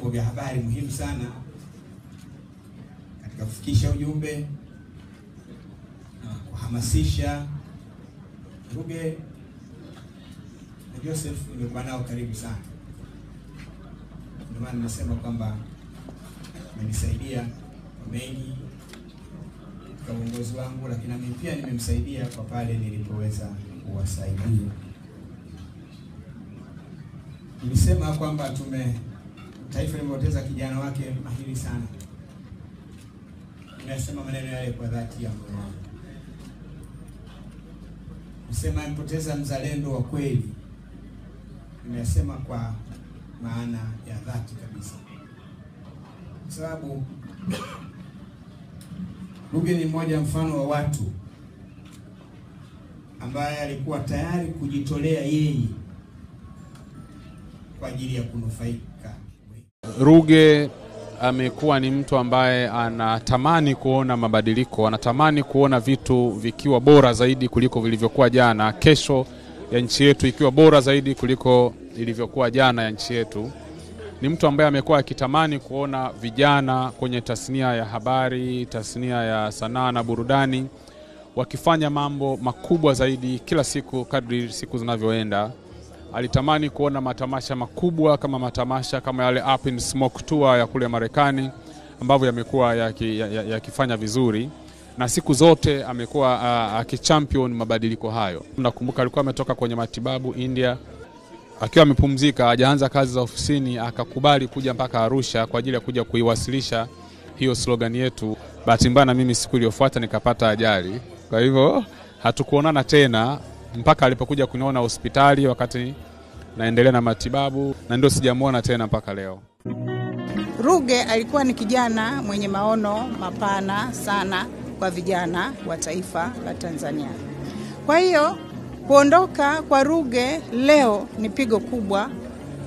vyombo vya habari muhimu sana katika kufikisha ujumbe na kuhamasisha. Ruge na Joseph nimekuwa nao karibu sana, ndio maana nimesema kwamba amenisaidia kwa mengi katika uongozi wangu, lakini mimi pia nimemsaidia kwa pale nilipoweza kuwasaidia. Nilisema kwamba tume taifa limepoteza kijana wake mahiri sana. Nimesema maneno yale kwa dhati ya moyo wangu. amepoteza mzalendo wa kweli. Nimesema kwa maana ya dhati kabisa, kwa sababu Ruge ni mmoja mfano wa watu ambaye alikuwa tayari kujitolea yeye kwa ajili ya kunufaika. Ruge amekuwa ni mtu ambaye anatamani kuona mabadiliko, anatamani kuona vitu vikiwa bora zaidi kuliko vilivyokuwa jana, kesho ya nchi yetu ikiwa bora zaidi kuliko ilivyokuwa jana ya nchi yetu. Ni mtu ambaye amekuwa akitamani kuona vijana kwenye tasnia ya habari, tasnia ya sanaa na burudani wakifanya mambo makubwa zaidi kila siku kadri siku zinavyoenda. Alitamani kuona matamasha makubwa kama matamasha kama yale Up in Smoke Tour ya kule Marekani ambavyo yamekuwa yakifanya ya, ya vizuri na siku zote amekuwa akichampion mabadiliko hayo. Nakumbuka alikuwa ametoka kwenye matibabu India akiwa amepumzika, hajaanza kazi za ofisini, akakubali kuja mpaka Arusha kwa ajili ya kuja kuiwasilisha hiyo slogan yetu. Bahati mbaya na mimi siku iliyofuata nikapata ajali, kwa hivyo hatukuonana tena mpaka alipokuja kuniona hospitali wakati naendelea na matibabu, na ndio sijamwona tena mpaka leo. Ruge alikuwa ni kijana mwenye maono mapana sana kwa vijana wa taifa la Tanzania. Kwa hiyo kuondoka kwa Ruge leo ni pigo kubwa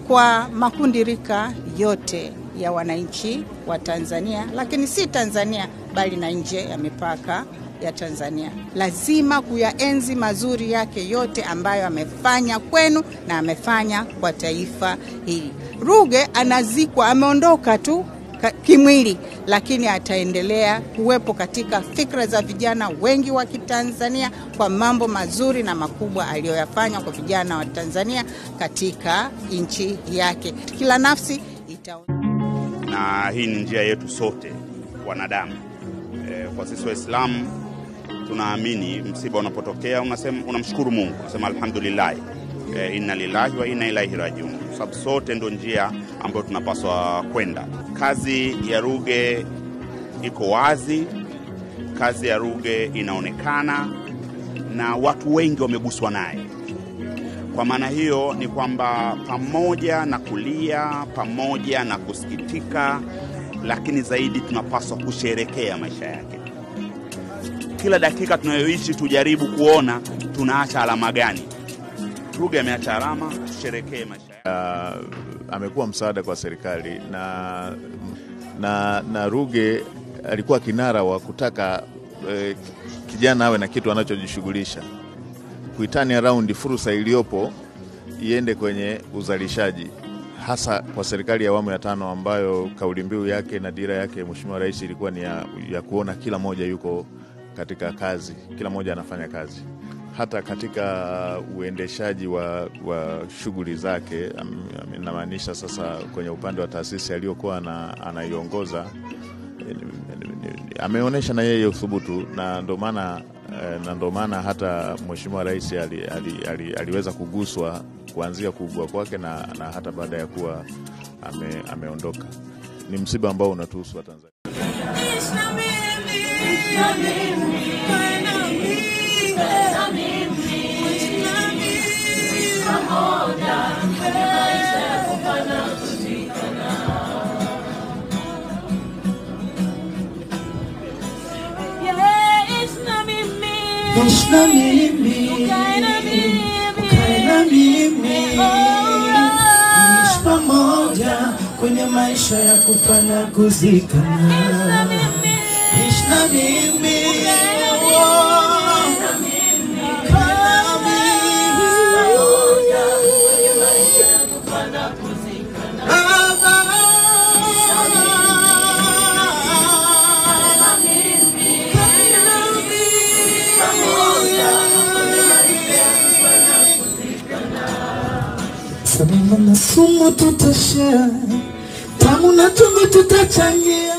kwa makundi rika yote ya wananchi wa Tanzania, lakini si Tanzania bali na nje ya mipaka ya Tanzania. Lazima kuyaenzi mazuri yake yote ambayo amefanya kwenu na amefanya kwa taifa hili. Ruge anazikwa, ameondoka tu kimwili, lakini ataendelea kuwepo katika fikra za vijana wengi wa Kitanzania kwa mambo mazuri na makubwa aliyoyafanya kwa vijana wa Tanzania katika nchi yake. Kila nafsi ita na hii ni njia yetu sote wanadamu. E, kwa sisi Waislamu tunaamini msiba unapotokea unasema, unamshukuru Mungu, unasema alhamdulillahi, e, inna lillahi wa inna ilaihi rajiun, sababu sote ndo njia ambayo tunapaswa kwenda. Kazi ya Ruge iko wazi, kazi ya Ruge inaonekana na watu wengi wameguswa naye. Kwa maana hiyo ni kwamba pamoja na kulia, pamoja na kusikitika, lakini zaidi tunapaswa kusherekea maisha yake. Kila dakika tunayoishi tujaribu kuona tunaacha alama gani. Ruge ameacha alama, tusherekee maisha. Uh, amekuwa msaada kwa serikali na, na, na Ruge alikuwa kinara wa kutaka eh, kijana awe na kitu anachojishughulisha kuitani around fursa iliyopo iende kwenye uzalishaji hasa kwa serikali ya awamu ya tano ambayo kauli mbiu yake na dira yake Mheshimiwa Rais ilikuwa ni ya, ya kuona kila moja yuko katika kazi, kila mmoja anafanya kazi. Hata katika uendeshaji wa, wa shughuli zake, namaanisha sasa kwenye upande wa taasisi aliyokuwa anaiongoza, ameonyesha na yeye uthubutu na ndo maana na ndo maana hata Mheshimiwa Rais ali, ali, ali, aliweza kuguswa kuanzia kuugua kwake na, na hata baada ya kuwa ame, ameondoka. Ni msiba ambao unatuhusu wa Tanzania. Ishi na mimi, ukae na mimi, ishi pamoja kwenye maisha ya kufa na kuzikana. Ishi na mimi, oh, ukae na mimi, samima na sumu tutashare. Tamu na tumi tutachangia